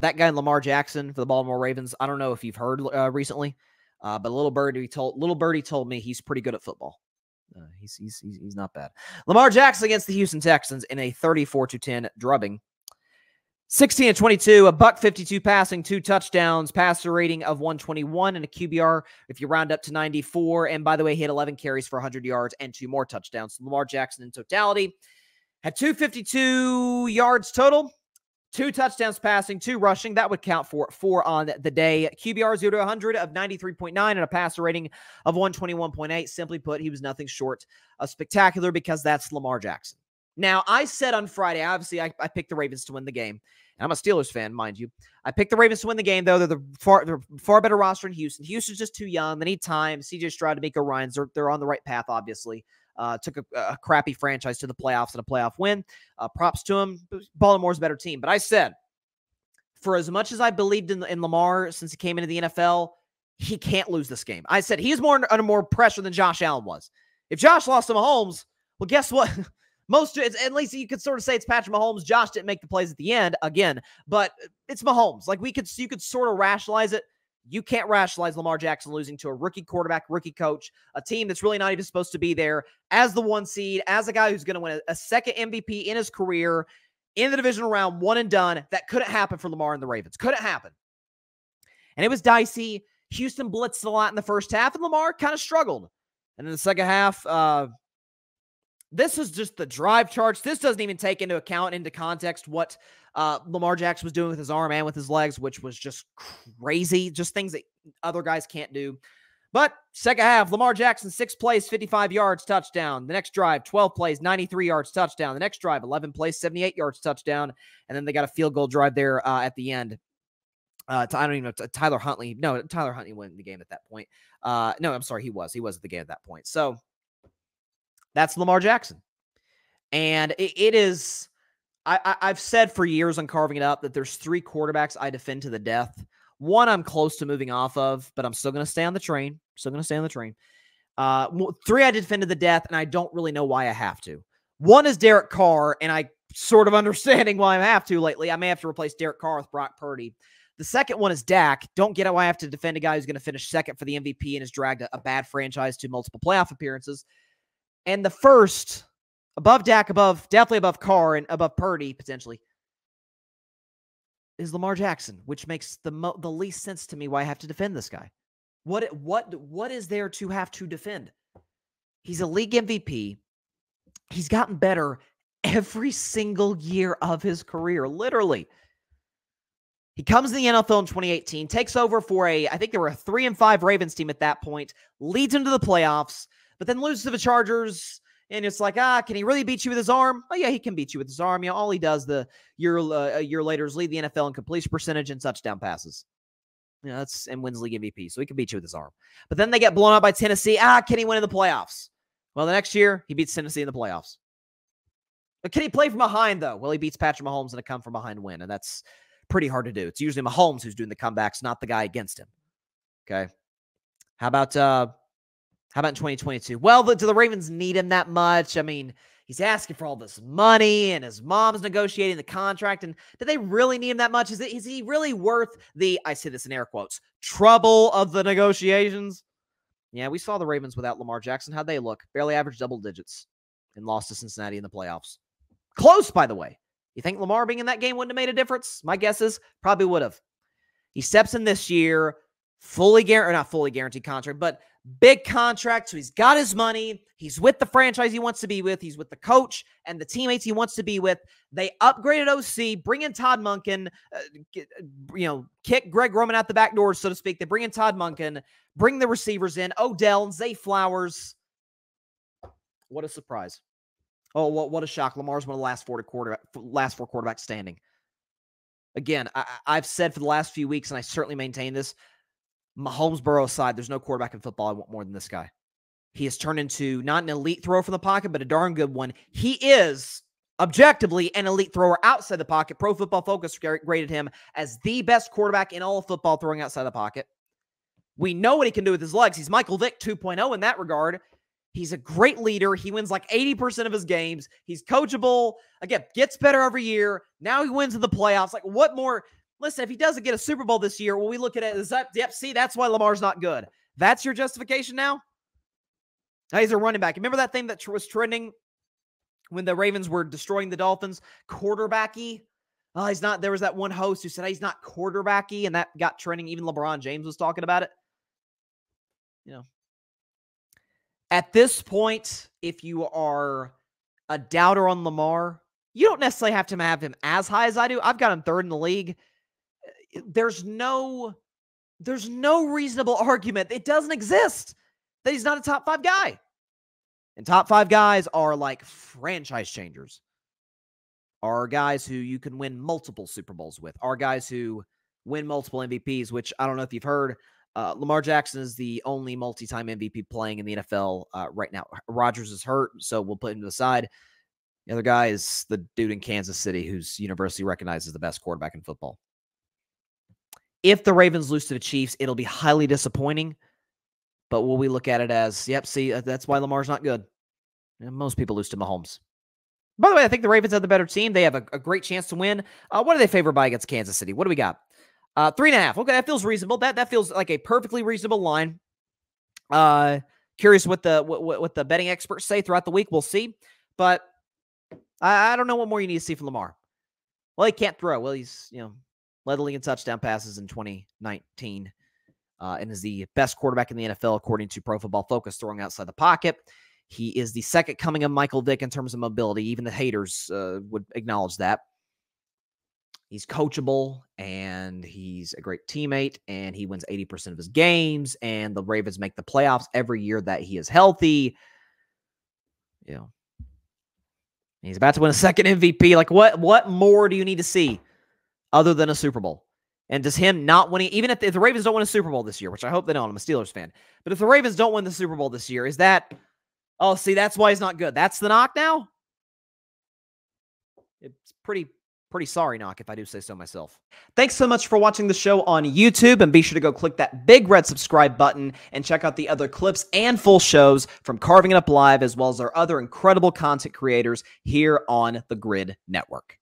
that guy Lamar Jackson for the Baltimore Ravens. I don't know if you've heard uh, recently, uh, but little birdie told little birdie told me he's pretty good at football. Uh, he's, he's he's he's not bad. Lamar Jackson against the Houston Texans in a 34 to 10 drubbing. 16 and 22, a buck 52 passing, two touchdowns, passer rating of 121, and a QBR if you round up to 94. And by the way, he had 11 carries for 100 yards and two more touchdowns. Lamar Jackson in totality had 252 yards total, two touchdowns passing, two rushing. That would count for four on the day. QBR 0 to 100 of 93.9 and a passer rating of 121.8. Simply put, he was nothing short of spectacular because that's Lamar Jackson. Now, I said on Friday, obviously, I, I picked the Ravens to win the game. I'm a Steelers fan, mind you. I picked the Ravens to win the game, though. They're the far, they're far better roster in Houston. Houston's just too young. They need time. CJ Stroud, DeMeco Ryans, they're, they're on the right path, obviously. Uh, took a, a, crappy franchise to the playoffs and a playoff win. Uh, props to him. Baltimore's a better team. But I said, for as much as I believed in, in Lamar since he came into the NFL, he can't lose this game. I said he's more under more pressure than Josh Allen was. If Josh lost to Mahomes, well, guess what? Most, at least you could sort of say it's Patrick Mahomes. Josh didn't make the plays at the end again, but it's Mahomes. Like we could, you could sort of rationalize it. You can't rationalize Lamar Jackson losing to a rookie quarterback, rookie coach, a team that's really not even supposed to be there as the one seed, as a guy who's going to win a, a second MVP in his career in the divisional round, one and done. That couldn't happen for Lamar and the Ravens. Couldn't happen. And it was dicey. Houston blitzed a lot in the first half, and Lamar kind of struggled. And in the second half, uh, this is just the drive charts. This doesn't even take into account, into context, what uh, Lamar Jackson was doing with his arm and with his legs, which was just crazy. Just things that other guys can't do. But second half, Lamar Jackson, six plays, 55 yards, touchdown. The next drive, 12 plays, 93 yards, touchdown. The next drive, 11 plays, 78 yards, touchdown. And then they got a field goal drive there uh, at the end. Uh, I don't even know. Tyler Huntley. No, Tyler Huntley won the game at that point. Uh, no, I'm sorry. He was. He was at the game at that point. So that's Lamar Jackson. And it, it is, I, I, have said for years on carving it up that there's three quarterbacks I defend to the death. One I'm close to moving off of, but I'm still going to stay on the train. Still going to stay on the train. Uh, three I defend to the death, and I don't really know why I have to. One is Derek Carr, and I sort of understanding why I have to lately. I may have to replace Derek Carr with Brock Purdy. The second one is Dak. Don't get why I have to defend a guy who's going to finish second for the MVP and has dragged a, a bad franchise to multiple playoff appearances. And the first, above Dak, above definitely above Carr and above Purdy potentially, is Lamar Jackson, which makes the mo- the least sense to me why I have to defend this guy. What what what is there to have to defend? He's a league MVP. He's gotten better every single year of his career, literally. He comes to the NFL in 2018, takes over for a, I think there were a three and five Ravens team at that point, leads into the playoffs, but then loses to the Chargers. And it's like, ah, can he really beat you with his arm? Oh yeah, he can beat you with his arm. You know, all he does the year uh, a year later is lead the NFL in completion percentage and touchdown passes. You know, that's and wins league MVP, so he can beat you with his arm. But then they get blown out by Tennessee. Ah, can he win in the playoffs? Well, the next year he beats Tennessee in the playoffs. But can he play from behind though? Well, he beats Patrick Mahomes in a come from behind win, and that's pretty hard to do. It's usually Mahomes who's doing the comebacks, not the guy against him. Okay. How about uh how about in 2022? Well, do the Ravens need him that much? I mean, he's asking for all this money and his mom's negotiating the contract. And do they really need him that much? Is, it, is he really worth the, I say this in air quotes, trouble of the negotiations? Yeah, we saw the Ravens without Lamar Jackson. How'd they look? Barely average double digits and lost to Cincinnati in the playoffs. Close, by the way. You think Lamar being in that game wouldn't have made a difference? My guess is probably would have. He steps in this year, fully guaranteed, not fully guaranteed contract, but big contract. So he's got his money. He's with the franchise he wants to be with. He's with the coach and the teammates he wants to be with. They upgraded OC, bring in Todd Monken, uh, get, uh, you know, kick Greg Roman out the back door, so to speak. They bring in Todd Monken, bring the receivers in, Odell and Zay Flowers. What a surprise. Oh, what, what a shock. Lamar's one of the last four, to quarter, last four quarterbacks standing. Again, I, I've said for the last few weeks, and I certainly maintain this Mahomes Burrow aside, there's no quarterback in football I want more than this guy. He has turned into not an elite thrower from the pocket, but a darn good one. He is objectively an elite thrower outside the pocket. Pro Football Focus graded him as the best quarterback in all of football throwing outside the pocket. We know what he can do with his legs. He's Michael Vick 2.0 in that regard. He's a great leader. He wins like 80% of his games. He's coachable. Again, gets better every year. Now he wins in the playoffs. Like, what more? Listen, if he doesn't get a Super Bowl this year, well, we look at it as, yep, see, that's why Lamar's not good. That's your justification now? he's a running back. Remember that thing that was trending when the Ravens were destroying the Dolphins? Quarterbacky. Oh, he's not. There was that one host who said he's not quarterbacky, and that got trending. Even LeBron James was talking about it. You know, at this point, if you are a doubter on Lamar, you don't necessarily have to have him as high as I do. I've got him third in the league. There's no, there's no reasonable argument. It doesn't exist that he's not a top five guy. And top five guys are like franchise changers, are guys who you can win multiple Super Bowls with, are guys who win multiple MVPs, which I don't know if you've heard. Uh, Lamar Jackson is the only multi time MVP playing in the NFL uh, right now. Rodgers is hurt, so we'll put him to the side. The other guy is the dude in Kansas City who's universally recognized as the best quarterback in football. If the Ravens lose to the Chiefs, it'll be highly disappointing. But will we look at it as, yep, see, uh, that's why Lamar's not good? And most people lose to Mahomes. By the way, I think the Ravens have the better team. They have a, a great chance to win. Uh, what are they favored by against Kansas City? What do we got? Uh, three and a half. Okay, that feels reasonable. That that feels like a perfectly reasonable line. Uh, curious what the what, what the betting experts say throughout the week. We'll see. But I, I don't know what more you need to see from Lamar. Well, he can't throw. Well, he's you know led the league in touchdown passes in 2019 uh, and is the best quarterback in the NFL according to Pro Football Focus, throwing outside the pocket. He is the second coming of Michael Vick in terms of mobility. Even the haters uh, would acknowledge that. He's coachable and he's a great teammate and he wins 80% of his games. And the Ravens make the playoffs every year that he is healthy. You know, he's about to win a second MVP. Like, what, what more do you need to see other than a Super Bowl? And does him not winning, even if the, if the, Ravens don't win a Super Bowl this year, which I hope they don't, I'm a Steelers fan. But if the Ravens don't win the Super Bowl this year, is that, oh, see, that's why he's not good. That's the knock now? It's pretty, pretty sorry knock if I do say so myself. Thanks so much for watching the show on YouTube and be sure to go click that big red subscribe button and check out the other clips and full shows from Carving It Up Live as well as our other incredible content creators here on the Gryd Network.